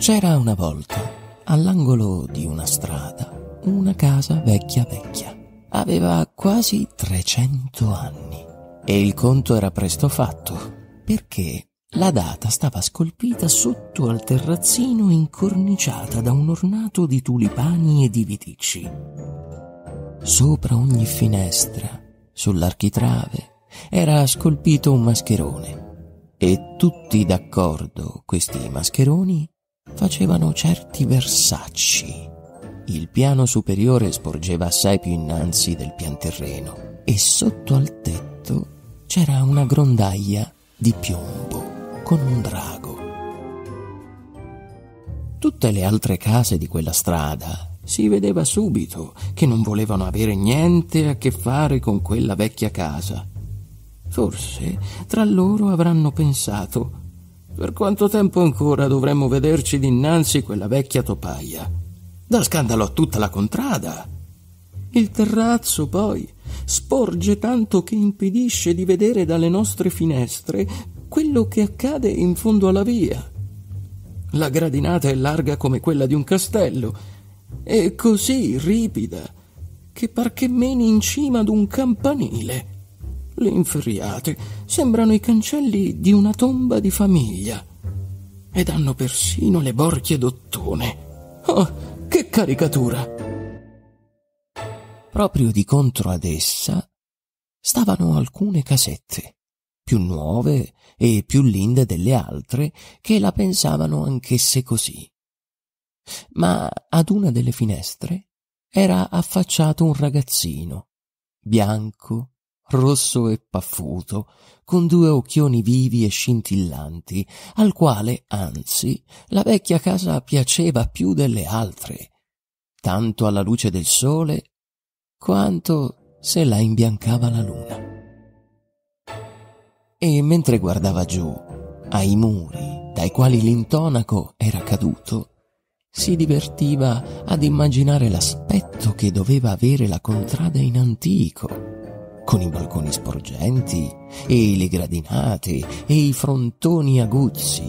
C'era una volta, all'angolo di una strada, una casa vecchia vecchia. Aveva quasi 300 anni e il conto era presto fatto, perché la data stava scolpita sotto al terrazzino incorniciata da un ornato di tulipani e di viticci. Sopra ogni finestra, sull'architrave, era scolpito un mascherone e tutti d'accordo questi mascheroni facevano certi versacci. Il piano superiore sporgeva assai più innanzi del pian terreno e sotto al tetto c'era una grondaia di piombo con un drago. Tutte le altre case di quella strada si vedeva subito che non volevano avere niente a che fare con quella vecchia casa. Forse tra loro avranno pensato per quanto tempo ancora dovremmo vederci dinanzi quella vecchia topaia? Dà scandalo a tutta la contrada. Il terrazzo, poi, sporge tanto che impedisce di vedere dalle nostre finestre quello che accade in fondo alla via. La gradinata è larga come quella di un castello e così ripida che par che meni in cima ad un campanile. Le inferriate sembrano i cancelli di una tomba di famiglia ed hanno persino le borchie d'ottone. Oh, che caricatura! Proprio di contro ad essa stavano alcune casette, più nuove e più linde delle altre, che la pensavano anch'esse così. Ma ad una delle finestre era affacciato un ragazzino, bianco, rosso e paffuto, con due occhioni vivi e scintillanti, al quale, anzi, la vecchia casa piaceva più delle altre, tanto alla luce del sole quanto se la imbiancava la luna. E mentre guardava giù, ai muri dai quali l'intonaco era caduto, si divertiva ad immaginare l'aspetto che doveva avere la contrada in antico, con i balconi sporgenti e le gradinate e i frontoni aguzzi.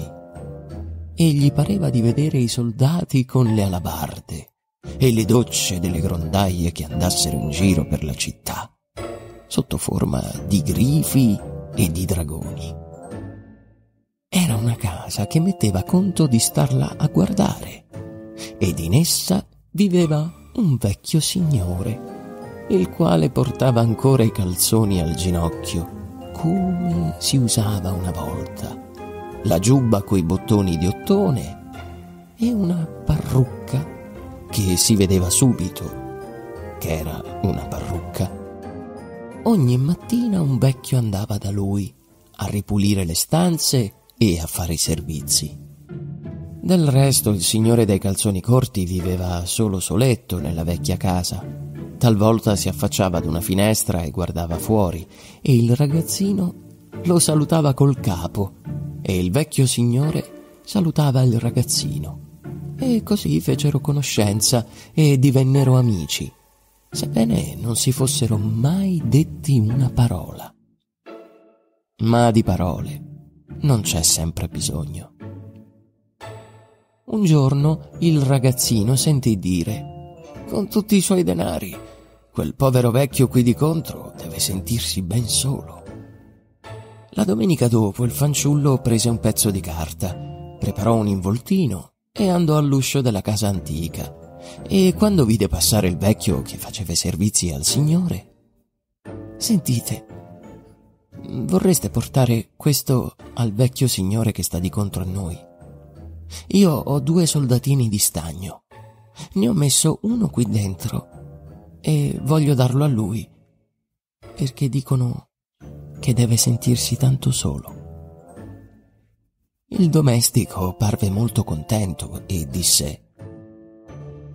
E gli pareva di vedere i soldati con le alabarde e le docce delle grondaie che andassero in giro per la città, sotto forma di grifi e di dragoni. Era una casa che metteva conto di starla a guardare, ed in essa viveva un vecchio signore il quale portava ancora i calzoni al ginocchio, come si usava una volta, la giubba coi bottoni di ottone e una parrucca che si vedeva subito che era una parrucca. Ogni mattina un vecchio andava da lui a ripulire le stanze e a fare i servizi. Del resto il signore dei calzoni corti viveva solo soletto nella vecchia casa Talvolta si affacciava ad una finestra e guardava fuori e il ragazzino lo salutava col capo e il vecchio signore salutava il ragazzino. E così fecero conoscenza e divennero amici, sebbene non si fossero mai detti una parola. Ma di parole non c'è sempre bisogno. Un giorno il ragazzino sentì dire, con tutti i suoi denari, Quel povero vecchio qui di contro deve sentirsi ben solo. La domenica dopo il fanciullo prese un pezzo di carta, preparò un involtino e andò all'uscio della casa antica. E quando vide passare il vecchio che faceva servizi al signore, Sentite, vorreste portare questo al vecchio signore che sta di contro a noi? Io ho due soldatini di stagno. Ne ho messo uno qui dentro e voglio darlo a lui, perché dicono che deve sentirsi tanto solo. Il domestico parve molto contento e disse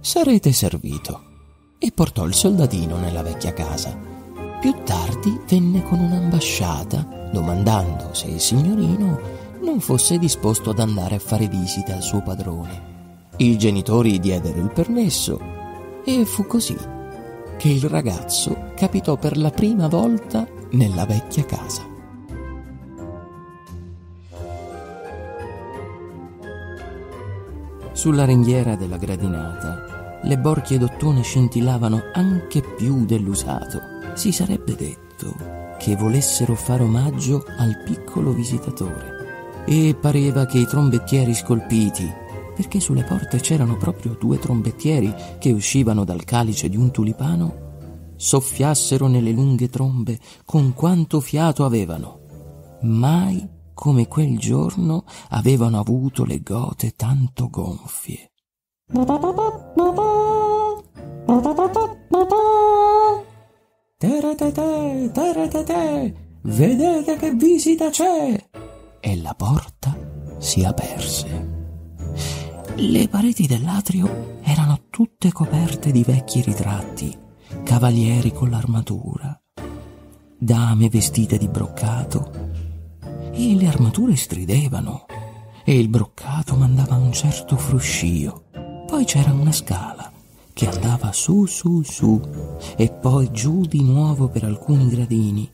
Sarete servito e portò il soldatino nella vecchia casa. Più tardi venne con un'ambasciata domandando se il signorino non fosse disposto ad andare a fare visita al suo padrone. I genitori diedero il permesso e fu così che il ragazzo capitò per la prima volta nella vecchia casa. Sulla ringhiera della gradinata le borchie d'ottone scintillavano anche più dell'usato. Si sarebbe detto che volessero fare omaggio al piccolo visitatore. E pareva che i trombettieri scolpiti, perché sulle porte c'erano proprio due trombettieri che uscivano dal calice di un tulipano, soffiassero nelle lunghe trombe con quanto fiato avevano. Mai come quel giorno avevano avuto le gote tanto gonfie. Teretete, teretete, vedete che visita c'è! E la porta si aperse. Le pareti dell'atrio erano tutte coperte di vecchi ritratti, cavalieri con l'armatura, dame vestite di broccato, e le armature stridevano, e il broccato mandava un certo fruscio. Poi c'era una scala che andava su su su e poi giù di nuovo per alcuni gradini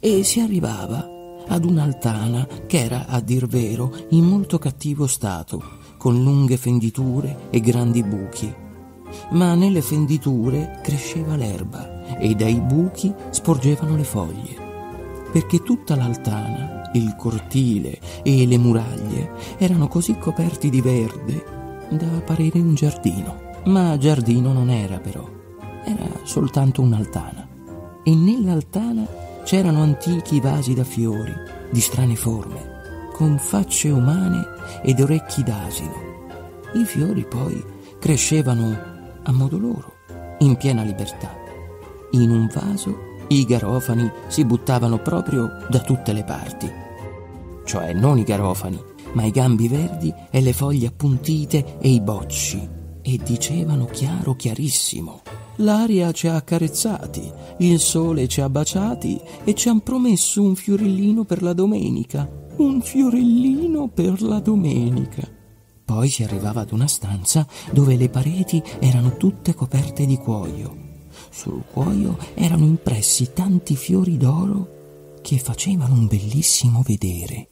e si arrivava ad un'altana che era, a dir vero, in molto cattivo stato, con lunghe fenditure e grandi buchi. Ma nelle fenditure cresceva l'erba e dai buchi sporgevano le foglie, perché tutta l'altana, il cortile e le muraglie erano così coperti di verde da apparire un giardino. Ma giardino non era però, era soltanto un'altana. E nell'altana c'erano antichi vasi da fiori, di strane forme, con facce umane ed orecchi d'asino. I fiori poi crescevano a modo loro, in piena libertà. In un vaso i garofani si buttavano proprio da tutte le parti. Cioè non i garofani, ma i gambi verdi e le foglie appuntite e i bocci e dicevano chiaro chiarissimo. L'aria ci ha accarezzati, il sole ci ha baciati e ci han promesso un fiorellino per la domenica. Un fiorellino per la domenica. Poi si arrivava ad una stanza dove le pareti erano tutte coperte di cuoio. Sul cuoio erano impressi tanti fiori d'oro che facevano un bellissimo vedere.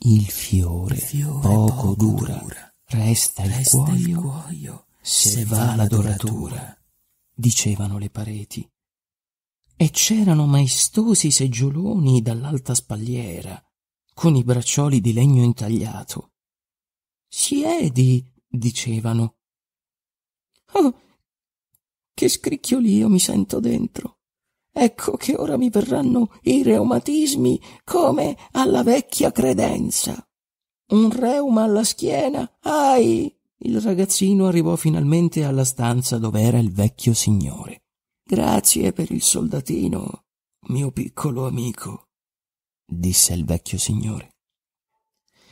Il fiore, il fiore poco, poco dura, dura Resta, Resta il, cuoio, il cuoio se va l'adoratura, dicevano le pareti. E c'erano maestosi seggioloni dall'alta spalliera, con i braccioli di legno intagliato. Siedi, dicevano. Oh, che scricchiolio mi sento dentro. Ecco che ora mi verranno i reumatismi come alla vecchia credenza. Un reuma alla schiena. Ai! Il ragazzino arrivò finalmente alla stanza dove era il vecchio signore. Grazie per il soldatino, mio piccolo amico, disse il vecchio signore.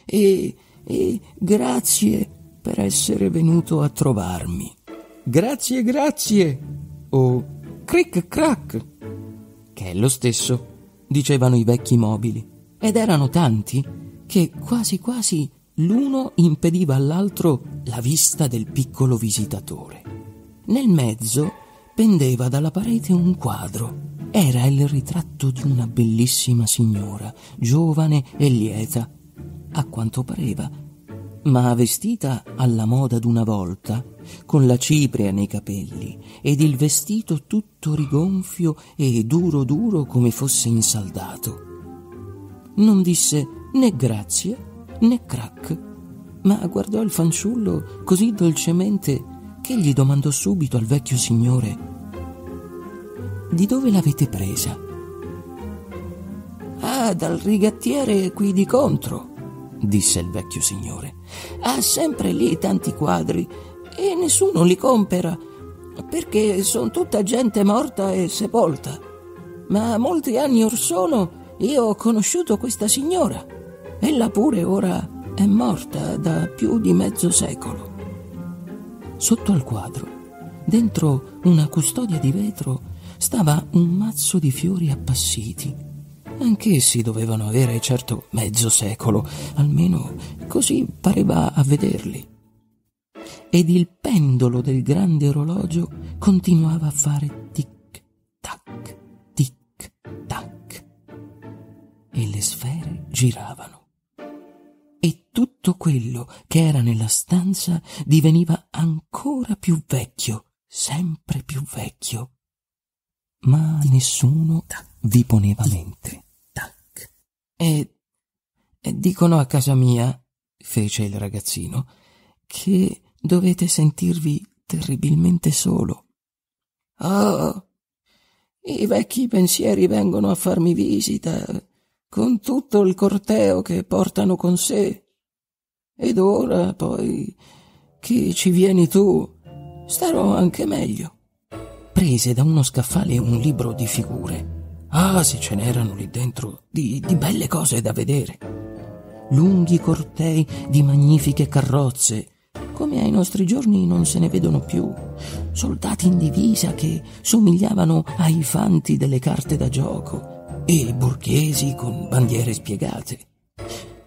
E, e grazie per essere venuto a trovarmi. Grazie, grazie. O cric crac, che è lo stesso, dicevano i vecchi mobili. Ed erano tanti che quasi quasi l'uno impediva all'altro la vista del piccolo visitatore. Nel mezzo pendeva dalla parete un quadro. Era il ritratto di una bellissima signora, giovane e lieta, a quanto pareva, ma vestita alla moda d'una volta, con la cipria nei capelli ed il vestito tutto rigonfio e duro duro come fosse insaldato. Non disse né grazie né crack, ma guardò il fanciullo così dolcemente che gli domandò subito al vecchio signore di dove l'avete presa? Ah, dal rigattiere qui di contro, disse il vecchio signore. Ha sempre lì tanti quadri e nessuno li compera perché sono tutta gente morta e sepolta. Ma molti anni or sono io ho conosciuto questa signora Ella pure ora è morta da più di mezzo secolo. Sotto al quadro, dentro una custodia di vetro, stava un mazzo di fiori appassiti. Anch'essi dovevano avere certo mezzo secolo, almeno così pareva a vederli. Ed il pendolo del grande orologio continuava a fare tic-tac, tic-tac. E le sfere giravano tutto quello che era nella stanza diveniva ancora più vecchio, sempre più vecchio. Ma nessuno vi poneva mente. Tac. E, e dicono a casa mia, fece il ragazzino, che dovete sentirvi terribilmente solo. Oh, i vecchi pensieri vengono a farmi visita, con tutto il corteo che portano con sé. Ed ora, poi, che ci vieni tu, starò anche meglio. Prese da uno scaffale un libro di figure. Ah, se ce n'erano lì dentro di, di belle cose da vedere. Lunghi cortei di magnifiche carrozze, come ai nostri giorni non se ne vedono più. Soldati in divisa che somigliavano ai fanti delle carte da gioco e borghesi con bandiere spiegate.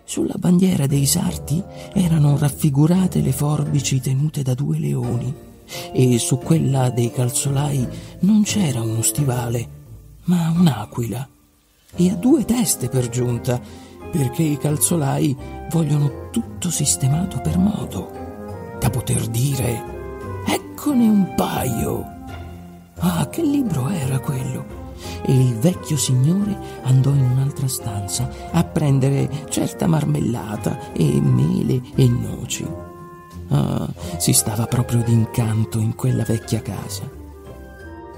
Sulla bandiera dei sarti erano raffigurate le forbici tenute da due leoni e su quella dei calzolai non c'era uno stivale, ma un'aquila. E ha due teste per giunta, perché i calzolai vogliono tutto sistemato per modo da poter dire eccone un paio. Ah, che libro era quello? E il vecchio signore andò in un'altra stanza a prendere certa marmellata e mele e noci. Ah, si stava proprio d'incanto in quella vecchia casa.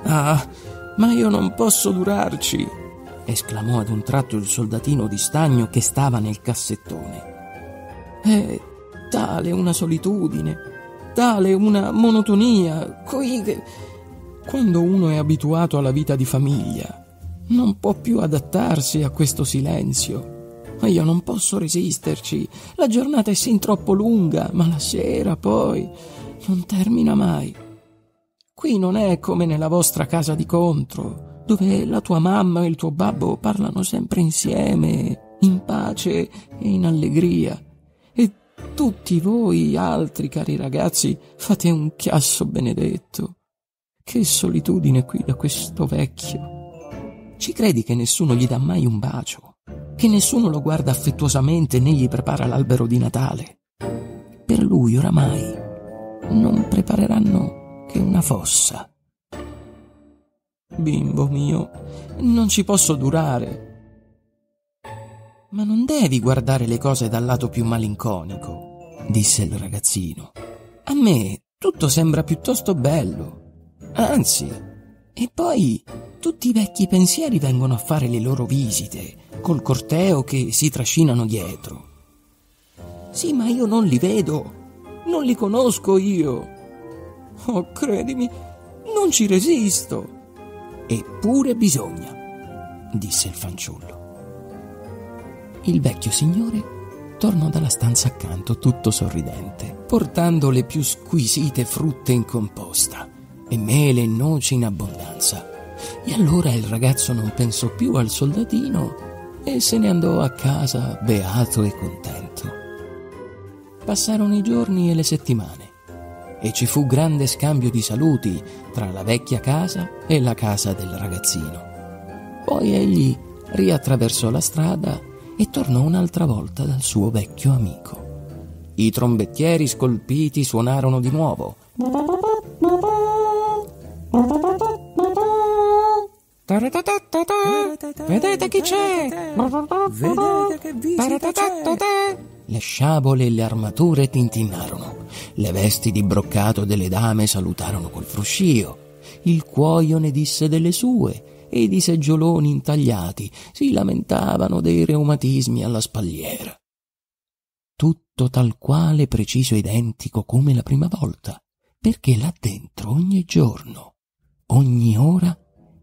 Ah, ma io non posso durarci! esclamò ad un tratto il soldatino di stagno che stava nel cassettone. Eh, tale una solitudine, tale una monotonia, qui che quando uno è abituato alla vita di famiglia non può più adattarsi a questo silenzio. Ma io non posso resisterci. La giornata è sin troppo lunga, ma la sera poi non termina mai. Qui non è come nella vostra casa di contro, dove la tua mamma e il tuo babbo parlano sempre insieme, in pace e in allegria. Tutti voi altri, cari ragazzi, fate un chiasso benedetto. Che solitudine qui da questo vecchio. Ci credi che nessuno gli dà mai un bacio? Che nessuno lo guarda affettuosamente né gli prepara l'albero di Natale? Per lui oramai non prepareranno che una fossa. Bimbo mio, non ci posso durare. Ma non devi guardare le cose dal lato più malinconico, disse il ragazzino. A me tutto sembra piuttosto bello. Anzi, e poi tutti i vecchi pensieri vengono a fare le loro visite, col corteo che si trascinano dietro. Sì, ma io non li vedo, non li conosco io. Oh, credimi, non ci resisto. Eppure bisogna, disse il fanciullo. Il vecchio signore tornò dalla stanza accanto tutto sorridente, portando le più squisite frutte in composta e mele e noci in abbondanza. E allora il ragazzo non pensò più al soldatino e se ne andò a casa beato e contento. Passarono i giorni e le settimane e ci fu grande scambio di saluti tra la vecchia casa e la casa del ragazzino. Poi egli riattraversò la strada e tornò un'altra volta dal suo vecchio amico. I trombettieri scolpiti suonarono di nuovo. Vedete chi c'è? Vedete che Le sciabole e le armature tintinarono. Le vesti di broccato delle dame salutarono col fruscio. Il cuoio ne disse delle sue ed i seggioloni intagliati si lamentavano dei reumatismi alla spalliera. Tutto tal quale preciso e identico come la prima volta, perché là dentro ogni giorno, ogni ora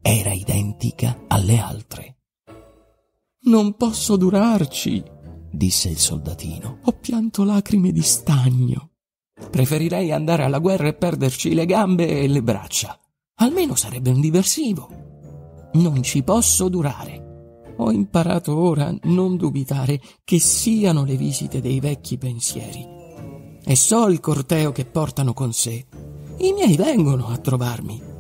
era identica alle altre. Non posso durarci, disse il soldatino. Ho pianto lacrime di stagno. Preferirei andare alla guerra e perderci le gambe e le braccia. Almeno sarebbe un diversivo. Non ci posso durare. Ho imparato ora a non dubitare che siano le visite dei vecchi pensieri. E so il corteo che portano con sé. I miei vengono a trovarmi.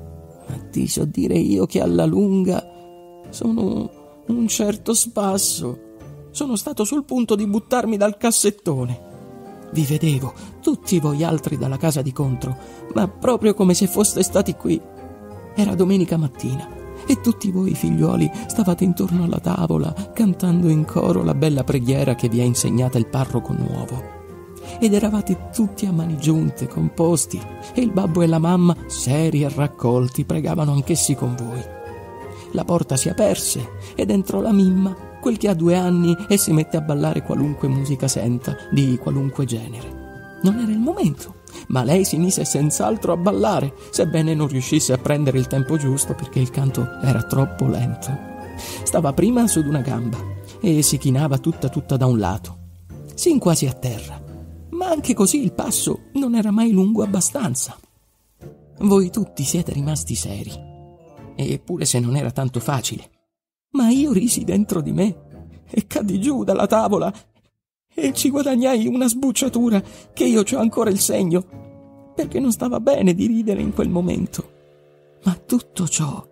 Ti so dire io che alla lunga sono un certo spasso. sono stato sul punto di buttarmi dal cassettone. Vi vedevo, tutti voi altri dalla casa di contro, ma proprio come se foste stati qui. Era domenica mattina e tutti voi figliuoli stavate intorno alla tavola cantando in coro la bella preghiera che vi ha insegnata il parroco nuovo. Ed eravate tutti a mani giunte, composti, e il babbo e la mamma, seri e raccolti, pregavano anch'essi con voi. La porta si aperse ed entrò la mimma, quel che ha due anni e si mette a ballare qualunque musica senta, di qualunque genere. Non era il momento, ma lei si mise senz'altro a ballare, sebbene non riuscisse a prendere il tempo giusto perché il canto era troppo lento. Stava prima su d'una gamba e si chinava tutta tutta da un lato, sin quasi a terra, anche così il passo non era mai lungo abbastanza. Voi tutti siete rimasti seri, eppure se non era tanto facile. Ma io risi dentro di me e caddi giù dalla tavola e ci guadagnai una sbucciatura che io ho ancora il segno, perché non stava bene di ridere in quel momento. Ma tutto ciò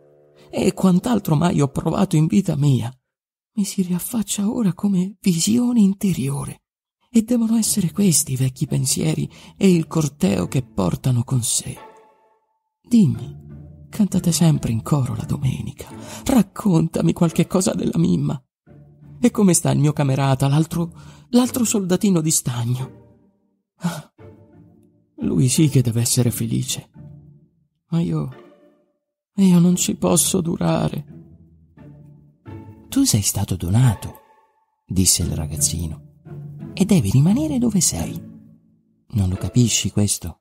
e quant'altro mai ho provato in vita mia mi si riaffaccia ora come visione interiore. E devono essere questi i vecchi pensieri e il corteo che portano con sé. Dimmi, cantate sempre in coro la domenica. Raccontami qualche cosa della mimma. E come sta il mio camerata, l'altro l'altro soldatino di stagno. Ah, lui sì che deve essere felice. Ma io. io non ci posso durare. Tu sei stato donato, disse il ragazzino, e devi rimanere dove sei. Non lo capisci questo?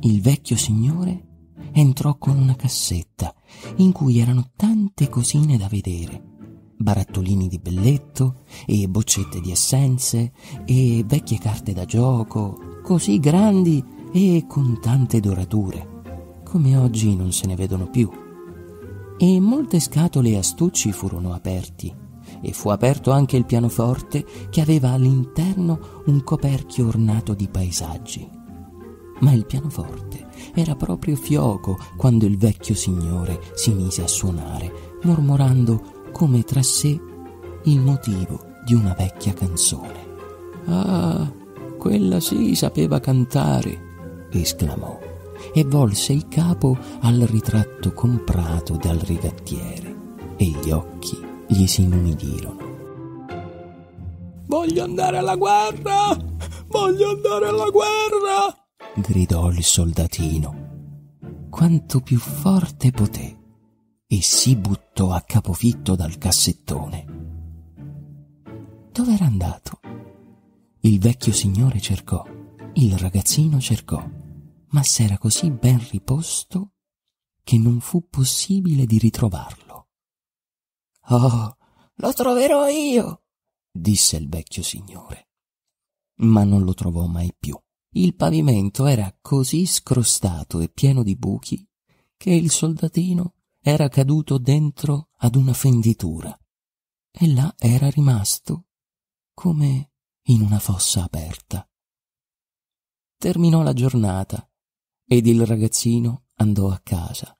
Il vecchio signore entrò con una cassetta in cui erano tante cosine da vedere barattolini di belletto e boccette di essenze e vecchie carte da gioco, così grandi e con tante dorature, come oggi non se ne vedono più. E molte scatole e astucci furono aperti, e fu aperto anche il pianoforte che aveva all'interno un coperchio ornato di paesaggi. Ma il pianoforte era proprio fioco quando il vecchio signore si mise a suonare, mormorando come tra sé il motivo di una vecchia canzone. Ah, quella sì sapeva cantare, esclamò, e volse il capo al ritratto comprato dal rigattiere, e gli occhi gli si inumidirono. Voglio andare alla guerra! Voglio andare alla guerra! gridò il soldatino, quanto più forte poté e si buttò a capofitto dal cassettone. Dove era andato? Il vecchio signore cercò, il ragazzino cercò, ma s'era così ben riposto che non fu possibile di ritrovarlo. Oh, lo troverò io, disse il vecchio signore. Ma non lo trovò mai più. Il pavimento era così scrostato e pieno di buchi che il soldatino era caduto dentro ad una fenditura e là era rimasto come in una fossa aperta. Terminò la giornata ed il ragazzino andò a casa.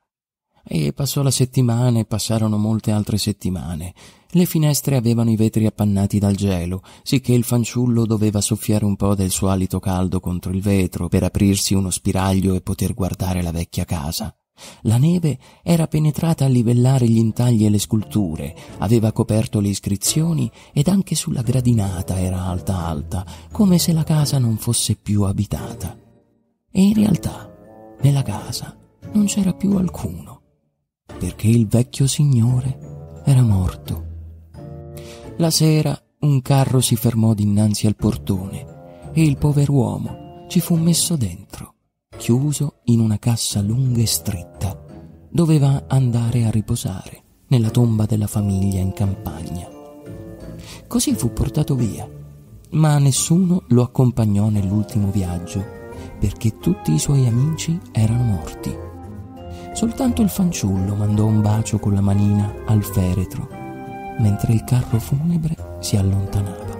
E passò la settimana e passarono molte altre settimane. Le finestre avevano i vetri appannati dal gelo, sicché il fanciullo doveva soffiare un po' del suo alito caldo contro il vetro per aprirsi uno spiraglio e poter guardare la vecchia casa. La neve era penetrata a livellare gli intagli e le sculture, aveva coperto le iscrizioni ed anche sulla gradinata era alta alta, come se la casa non fosse più abitata. E in realtà, nella casa non c'era più alcuno, perché il vecchio signore era morto. La sera un carro si fermò dinanzi al portone e il pover'uomo ci fu messo dentro chiuso in una cassa lunga e stretta. Doveva andare a riposare nella tomba della famiglia in campagna. Così fu portato via, ma nessuno lo accompagnò nell'ultimo viaggio, perché tutti i suoi amici erano morti. Soltanto il fanciullo mandò un bacio con la manina al feretro, mentre il carro funebre si allontanava.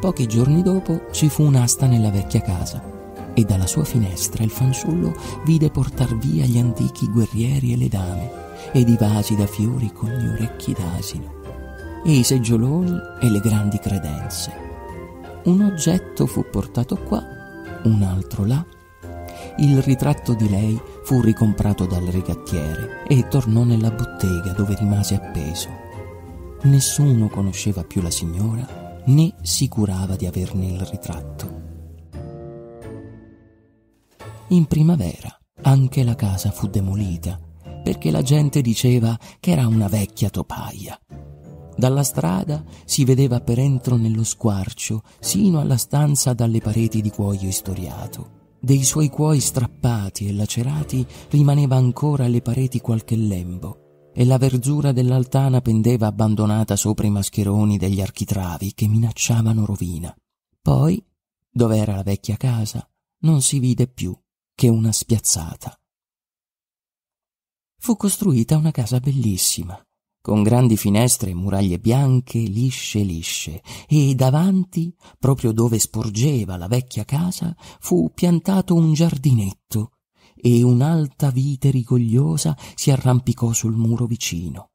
Pochi giorni dopo ci fu un'asta nella vecchia casa e dalla sua finestra il fanciullo vide portar via gli antichi guerrieri e le dame ed i vasi da fiori con gli orecchi d'asino. e i seggioloni e le grandi credenze. Un oggetto fu portato qua, un altro là. Il ritratto di lei fu ricomprato dal rigattiere e tornò nella bottega dove rimase appeso. Nessuno conosceva più la signora né si curava di averne il ritratto. In primavera anche la casa fu demolita perché la gente diceva che era una vecchia topaia. Dalla strada si vedeva per entro nello squarcio, sino alla stanza dalle pareti di cuoio istoriato. Dei suoi cuoi strappati e lacerati rimaneva ancora alle pareti qualche lembo, e la verzura dell'altana pendeva abbandonata sopra i mascheroni degli architravi che minacciavano rovina. Poi, dove era la vecchia casa, non si vide più che una spiazzata. Fu costruita una casa bellissima, con grandi finestre e muraglie bianche, lisce lisce, e davanti, proprio dove sporgeva la vecchia casa, fu piantato un giardinetto, e un'alta vite rigogliosa si arrampicò sul muro vicino.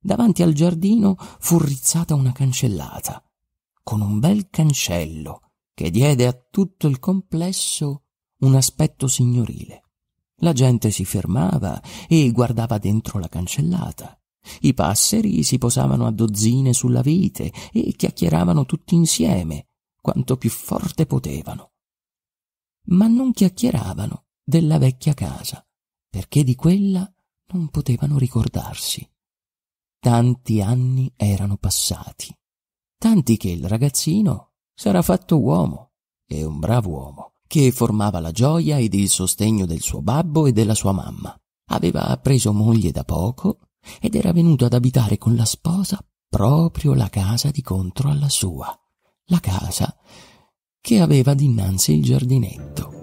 Davanti al giardino fu rizzata una cancellata, con un bel cancello, che diede a tutto il complesso un aspetto signorile. La gente si fermava e guardava dentro la cancellata. I passeri si posavano a dozzine sulla vite e chiacchieravano tutti insieme, quanto più forte potevano. Ma non chiacchieravano della vecchia casa, perché di quella non potevano ricordarsi. Tanti anni erano passati, tanti che il ragazzino s'era fatto uomo, e un bravo uomo, che formava la gioia ed il sostegno del suo babbo e della sua mamma. Aveva preso moglie da poco ed era venuto ad abitare con la sposa proprio la casa di contro alla sua, la casa che aveva dinanzi il giardinetto.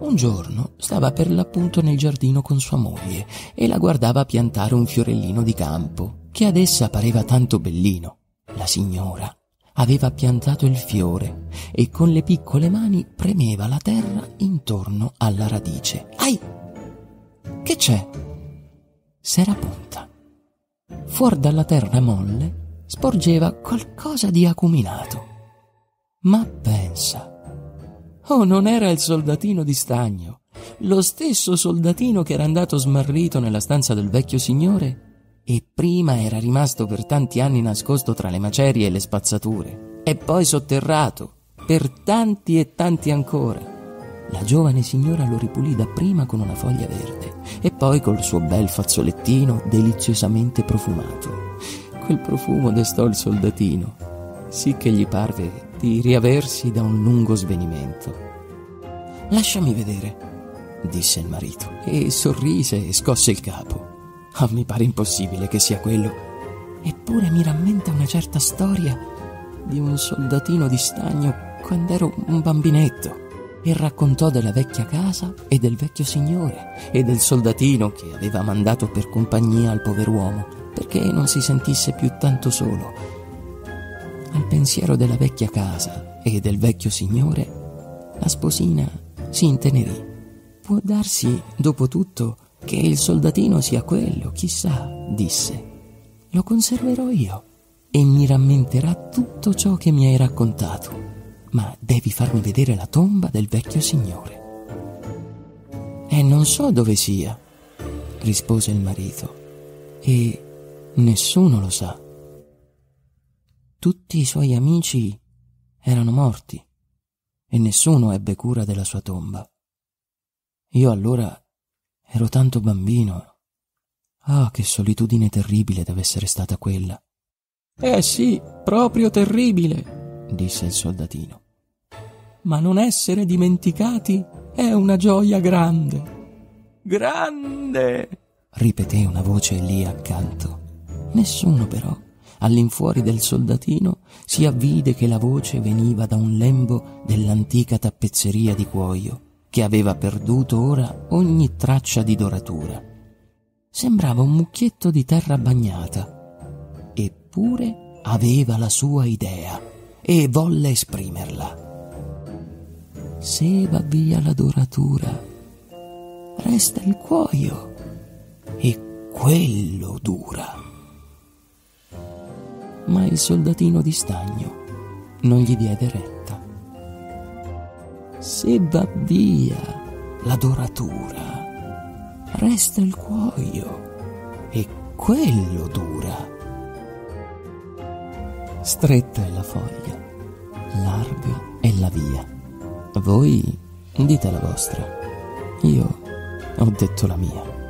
Un giorno stava per l'appunto nel giardino con sua moglie e la guardava piantare un fiorellino di campo che ad essa pareva tanto bellino. La signora aveva piantato il fiore e con le piccole mani premeva la terra intorno alla radice. Ai! Che c'è? S'era punta. Fuori dalla terra molle sporgeva qualcosa di acuminato. Ma pensa. Oh, non era il soldatino di stagno, lo stesso soldatino che era andato smarrito nella stanza del vecchio signore e prima era rimasto per tanti anni nascosto tra le macerie e le spazzature, e poi sotterrato, per tanti e tanti ancora. La giovane signora lo ripulì dapprima con una foglia verde e poi col suo bel fazzolettino deliziosamente profumato. Quel profumo destò il soldatino, sì che gli parve di riaversi da un lungo svenimento. Lasciami vedere, disse il marito, e sorrise e scosse il capo. Oh, mi pare impossibile che sia quello. Eppure mi rammenta una certa storia di un soldatino di stagno quando ero un bambinetto e raccontò della vecchia casa e del vecchio signore e del soldatino che aveva mandato per compagnia al pover'uomo perché non si sentisse più tanto solo. Al pensiero della vecchia casa e del vecchio signore, la sposina si intenerì. Può darsi, dopo tutto, che il soldatino sia quello, chissà, disse. Lo conserverò io e mi rammenterà tutto ciò che mi hai raccontato. Ma devi farmi vedere la tomba del vecchio signore. E non so dove sia, rispose il marito, e nessuno lo sa. Tutti i suoi amici erano morti e nessuno ebbe cura della sua tomba. Io allora Ero tanto bambino. Ah, che solitudine terribile deve essere stata quella. Eh sì, proprio terribile, disse il soldatino. Ma non essere dimenticati è una gioia grande. Grande! ripeté una voce lì accanto. Nessuno però, all'infuori del soldatino, si avvide che la voce veniva da un lembo dell'antica tappezzeria di cuoio che aveva perduto ora ogni traccia di doratura. Sembrava un mucchietto di terra bagnata, eppure aveva la sua idea e volle esprimerla. Se va via la doratura, resta il cuoio e quello dura. ma il soldatino di stagno non gli diede retta. Se va via la doratura, resta il cuoio e quello dura. Stretta è la foglia, larga è la via. Voi dite la vostra, io ho detto la mia.